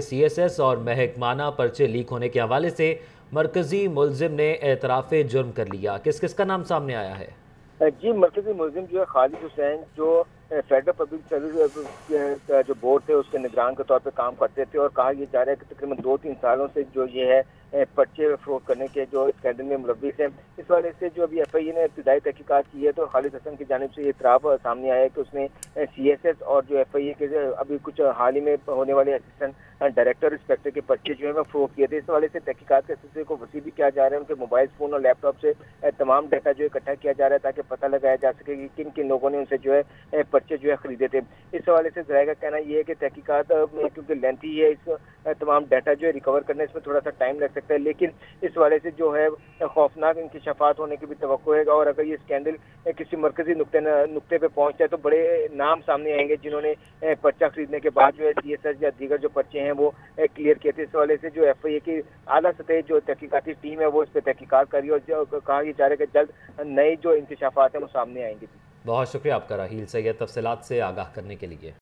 C S S اور محکمانہ پرچے leak ہونے کے حوالے سے مرکزی ملزم نے اعتراف جرم کر لیا۔ کس کس کا نام سامنے آیا ہے؟ جی مرکزی ملزم جو ہے، خالد حسین، جو فیڈرل پبلک سروس جو بورڈ تھے، اس کے نگران کے طور پہ کام کرتے تھے اور کہا یہ جا رہا ہے کہ تقریباً دو تین سالوں سے جو یہ ہے پرچے فروغ کرنے کے جو اسکینڈل میں ملوث ہیں۔ اس والے سے جو ابھی ایف آئی اے نے ابتدائی تحقیقات کی ہے، تو خالد حسن کی جانب سے یہ اطراف سامنے آیا ہے کہ اس نے سی ایس ایس اور جو ایف آئی اے کے ابھی کچھ حال ہی میں ہونے والے اسسٹنٹ ڈائریکٹر انسپیکٹر کے پرچے جو ہے وہ فروغ کیے تھے۔ اس والے سے تحقیقات کے سلسلے کو وسیع بھی کیا جا رہا ہے۔ ان کے موبائل فون اور لیپ ٹاپ سے تمام ڈیٹا جو اکٹھا کیا جا رہا ہے تاکہ پتہ لگایا جا سکے کہ کن کن لوگوں نے ان سے جو ہے پرچے جو ہے خریدے تھے۔ اس حوالے سے ذرائع کا کہنا یہ ہے کہ تحقیقات میں کیونکہ لینتھی ہے، اس تمام ڈیٹا جو ہے ریکور کرنے اس میں تھوڑا سا ٹائم لگ سکتا ہے، لیکن اس حوالے سے جو ہے خوفناک انکشافات ہونے کی بھی توقع ہے۔ اور اگر یہ اسکینڈل کسی مرکزی نقطے نقطے پہ پہنچ جائے تو بڑے نام سامنے آئیں گے جنہوں نے پرچہ خریدنے کے بعد جو ہے سی ایس ایس یا دیگر جو پرچے ہیں وہ کلیئر کیے تھے۔ اس حوالے سے جو ایف آئی اے کی اعلیٰ سطح جو تحقیقاتی ٹیم ہے وہ اس پہ تحقیقات کر رہی ہے اور کہا یہ جا رہا ہے کہ جلد نئے جو انکشافات ہیں وہ سامنے آئیں گے بہت شکریہ آپ کا راہیل سید تفصیلات سے آگاہ کرنے کے لیے۔